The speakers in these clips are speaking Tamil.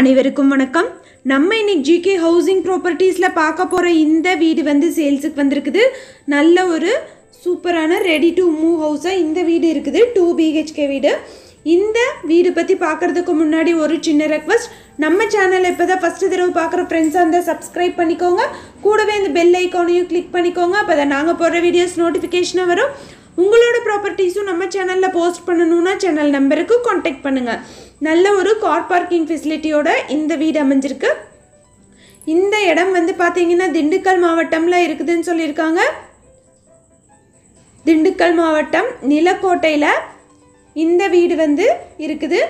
அனைவருக்கும் வணக்கம். நம்ம இன்னைக்கு ஜிகே ஹவுசிங் ப்ராப்பர்ட்டிஸில் பார்க்க போகிற இந்த வீடு வந்து சேல்ஸுக்கு வந்திருக்குது. நல்ல ஒரு சூப்பரான ரெடி டு மூவ் ஹவுஸாக இந்த வீடு இருக்குது. டூ பிஹெச்கே வீடு. இந்த வீடு பற்றி பார்க்குறதுக்கு முன்னாடி ஒரு சின்ன ரெக்வஸ்ட் நம்ம சேனலை இப்போ தான் ஃபஸ்ட்டு தடவை பார்க்குற ஃப்ரெண்ட்ஸாக இருந்தால் சப்ஸ்கிரைப் பண்ணிக்கோங்க. கூடவே இந்த பெல் ஐக்கானையும் கிளிக் பண்ணிக்கோங்க. அப்போ தான் நாங்கள் போடுற வீடியோஸ் நோட்டிஃபிகேஷனாக வரும். உங்களோட ப்ராப்பர்ட்டிஸும் நம்ம சேனலில் போஸ்ட் பண்ணணும்னா சேனல் நம்பருக்கு காண்டாக்ட் பண்ணுங்கள் நல்ல ஒரு கார் பார்க்கிங் ஃபெசிலிட்டியோட இந்த வீடு அமைஞ்சிருக்கு. இந்த இடம் வந்து பார்த்தீங்கன்னா திண்டுக்கல் மாவட்டம்ல இருக்குதுன்னு சொல்லியிருக்காங்க. திண்டுக்கல் மாவட்டம் நிலக்கோட்டையில் இந்த வீடு வந்து இருக்குது.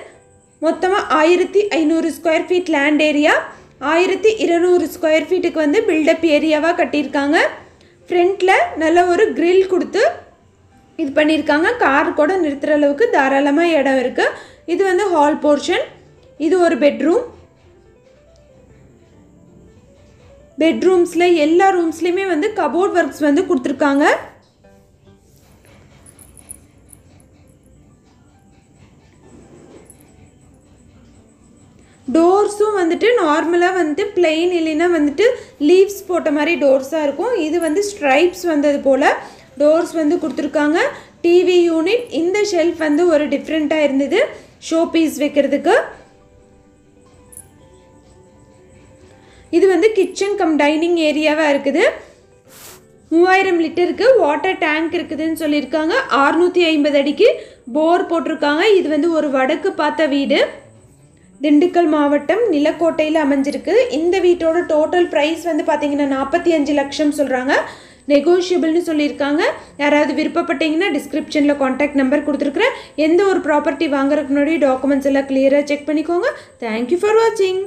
மொத்தமாக ஆயிரத்தி ஐநூறு ஸ்கொயர் ஃபீட் லேண்ட் ஏரியா ஆயிரத்தி இருநூறு ஸ்கொயர் ஃபீட்டுக்கு வந்து பில்டப் ஏரியாவாக கட்டியிருக்காங்க. ஃப்ரண்ட்டில் நல்ல ஒரு க்ரில் கொடுத்து இது பண்ணியிருக்காங்க. கார் கூட நிறுத்துற அளவுக்கு தாராளமாக இடம் இருக்குது இது வந்து ஹால் போர்ஷன் இது ஒரு பெட்ரூம் பெட்ரூம்ஸில் எல்லா ரூம்ஸ்லேயுமே வந்து கபோர்ட் ஒர்க்ஸ் வந்து கொடுத்துருக்காங்க. டோர்ஸும் வந்துட்டு நார்மலாக வந்துட்டு பிளெயின் இல்லைன்னா வந்துட்டு லீவ்ஸ் போட்ட மாதிரி டோர்ஸாக இருக்கும். இது வந்து ஸ்ட்ரைப்ஸ் வந்தது போல். டோர்ஸ் வந்து கொடுத்துருக்காங்க. டிவி யூனிட் இந்த ஷெல்ஃப் வந்து ஒரு டிஃப்ரெண்ட்டாக இருந்தது. ஷோ பீஸ் வைக்கிறதுக்கு. இது வந்து கிச்சன் கம் டைனிங் ஏரியாவாக இருக்குது. மூவாயிரம் லிட்டருக்கு வாட்டர் டேங்க் இருக்குதுன்னு சொல்லியிருக்காங்க. அறுநூற்றி ஐம்பது அடிக்கு போர் போட்டிருக்காங்க. இது வந்து ஒரு வடக்கு பார்த்த வீடு. திண்டுக்கல் மாவட்டம் நிலக்கோட்டையில் அமைஞ்சிருக்கு. இந்த வீட்டோட டோட்டல் ப்ரைஸ் வந்து பார்த்தீங்கன்னா நாற்பத்தி அஞ்சு லட்சம் சொல்கிறாங்க நெகோஷியபிள்னு சொல்லியிருக்காங்க. யாராவது விருப்பப்பட்டீங்கன்னா டிஸ்கிரிப்ஷனில் காண்டாக்ட் நம்பர் கொடுத்துருக்குறேன். எந்த ஒரு ப்ராப்பர்ட்டி வாங்குறதுக்கு முன்னாடி டாக்குமெண்ட்ஸ் எல்லாம் கிளியராக செக் பண்ணிக்கோங்க. தேங்க்யூ ஃபார் வாட்சிங்